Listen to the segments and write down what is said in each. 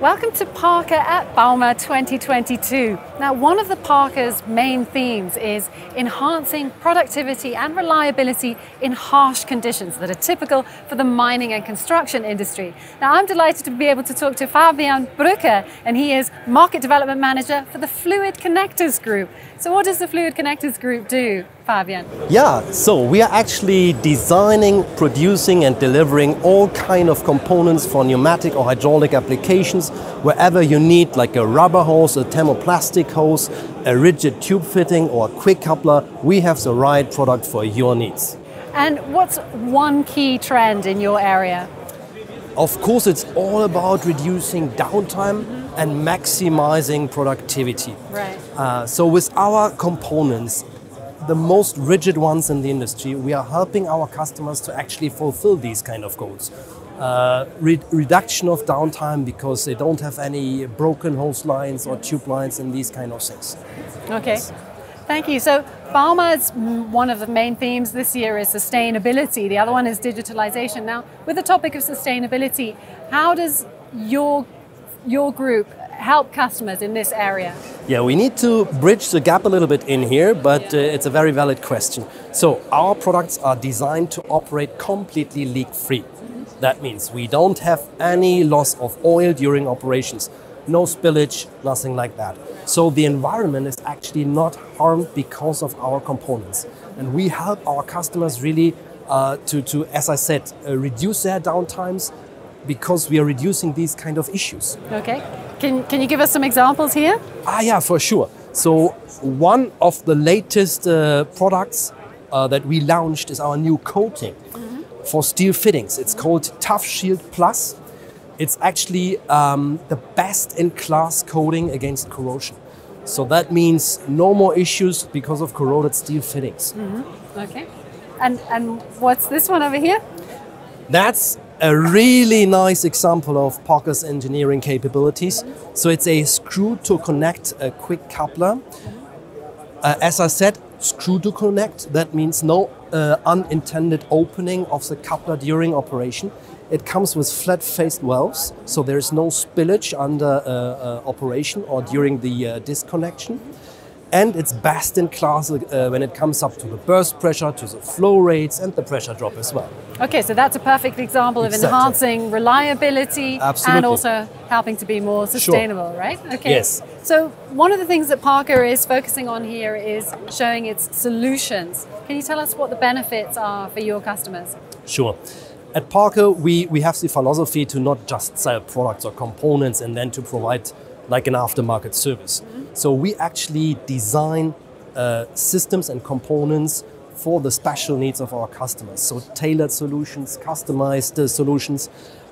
Welcome to Parker at Bauma 2022. Now, one of the Parker's main themes is enhancing productivity and reliability in harsh conditions that are typical for the mining and construction industry. Now, I'm delighted to be able to talk to Fabian Brücker, and he is Market Development Manager for the Fluid Connectors Group. So, what does the Fluid Connectors Group do, Fabian? Yeah, so we are actually designing, producing, and delivering all kind of components for pneumatic or hydraulic applications wherever you need like a rubber hose, a thermoplastic hose, a rigid tube fitting or a quick coupler, we have the right product for your needs. And what's one key trend in your area? Of course, it's all about reducing downtime mm-hmm. and maximizing productivity. Right. Uh, so, with our components, the most rigid ones in the industry, we are helping our customers to actually fulfill these kind of goals uh, re reduction of downtime because they don't have any broken hose lines or tube lines and these kind of things. Okay. Thank you. So Bauma's one of the main themes this year is sustainability. The other one is digitalization. Now, with the topic of sustainability, how does your your group help customers in this area? Yeah, we need to bridge the gap a little bit in here, but uh, it's a very valid question. So, our products are designed to operate completely leak free. That means we don't have any loss of oil during operations, no spillage, nothing like that. So the environment is actually not harmed because of our components. And we help our customers really uh, to, to, as I said, uh, reduce their downtimes because we are reducing these kind of issues. Okay. Can, can you give us some examples here? Ah, yeah, for sure. So one of the latest uh, products uh, that we launched is our new coating. Mm -hmm for steel fittings. It's called ToughShield Plus. It's actually um, the best in class coating against corrosion. So that means no more issues because of corroded steel fittings. Mm-hmm. Okay. And, and what's this one over here? That's a really nice example of Parker's engineering capabilities. So it's a screw to connect a quick coupler. Uh, as I said, screw to connect. That means no uh, unintended opening of the coupler during operation. It comes with flat-faced valves, so there is no spillage under uh, uh, operation or during the uh, disconnection. And it's best in class uh, when it comes up to the burst pressure, to the flow rates, and the pressure drop as well. Okay, so that's a perfect example of exactly. enhancing reliability Absolutely. and also helping to be more sustainable, sure. right? Okay. Yes. So one of the things that Parker is focusing on here is showing its solutions. Can you tell us what the benefits are for your customers? Sure. At Parker, we, we have the philosophy to not just sell products or components and then to provide like an aftermarket service. Mm-hmm. So we actually design uh, systems and components for the special needs of our customers. So tailored solutions, customized uh, solutions.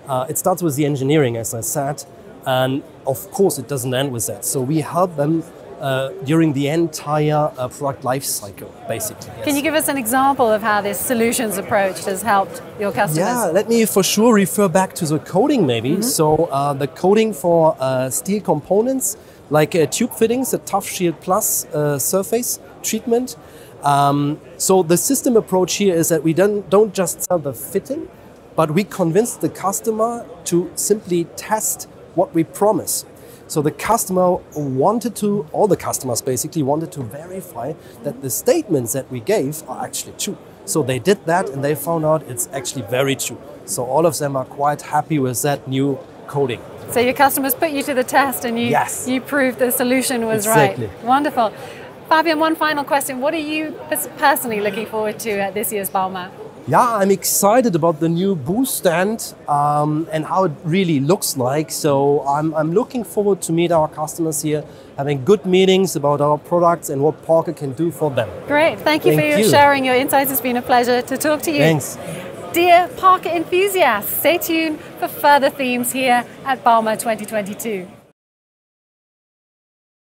Uh, it starts with the engineering, as I said, and of course it doesn't end with that. So we help them uh, during the entire uh, product life cycle, basically. Yes. Can you give us an example of how this solutions approach has helped your customers? Yeah, let me for sure refer back to the coating maybe. Mm-hmm. So uh, the coating for uh, steel components, like uh, tube fittings, a ToughShield Plus uh, surface treatment. Um, so the system approach here is that we don't, don't just sell the fitting, but we convince the customer to simply test what we promise. So the customer wanted to, all the customers basically wanted to verify that the statements that we gave are actually true. So they did that and they found out it's actually very true. So all of them are quite happy with that new coding. So your customers put you to the test and you, yes. you proved the solution was exactly. right. Wonderful. Fabian, one final question. What are you personally looking forward to at this year's Bauma? Yeah, I'm excited about the new booth stand um, and how it really looks like. So I'm, I'm looking forward to meet our customers here, having good meetings about our products and what Parker can do for them. Great. Thank you Thank for you. sharing your insights. It's been a pleasure to talk to you. Thanks. Dear Parker enthusiasts, stay tuned for further themes here at Bauma 2022.